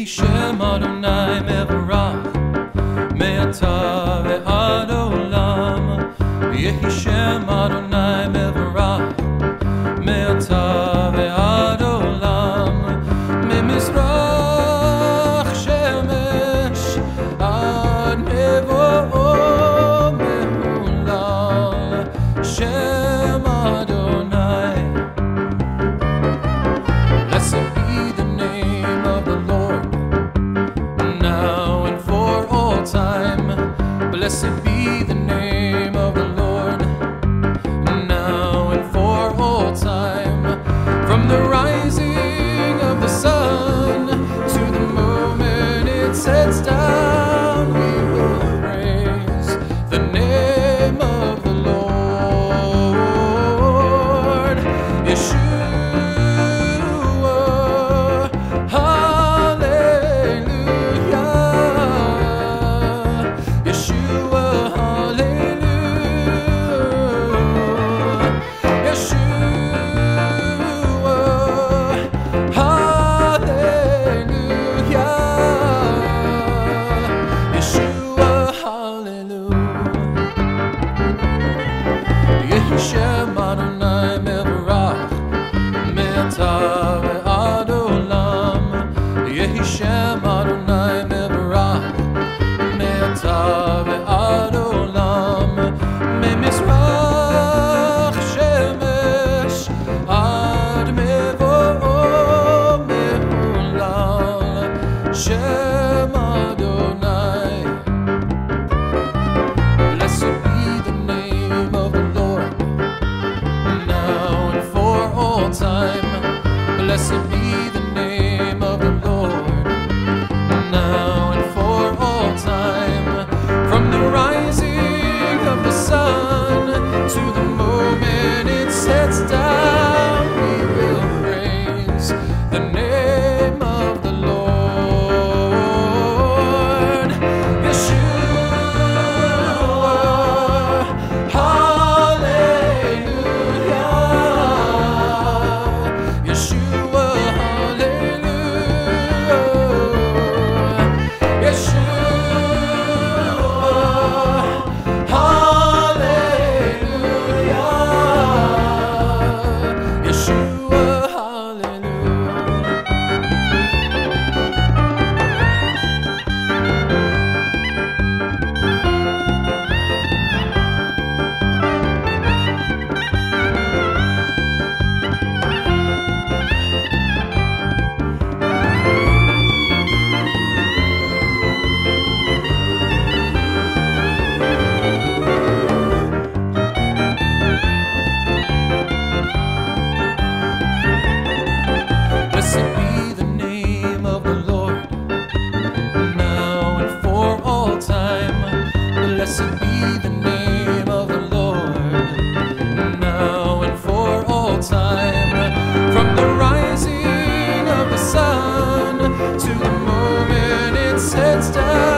Hishem Adonai Mevarach Me'ata ve'ad olam Yehi Shem Adonai sets down, we will praise the name of the Lord. Yeshua blessed time from the rising of the sun to the moment it sets down.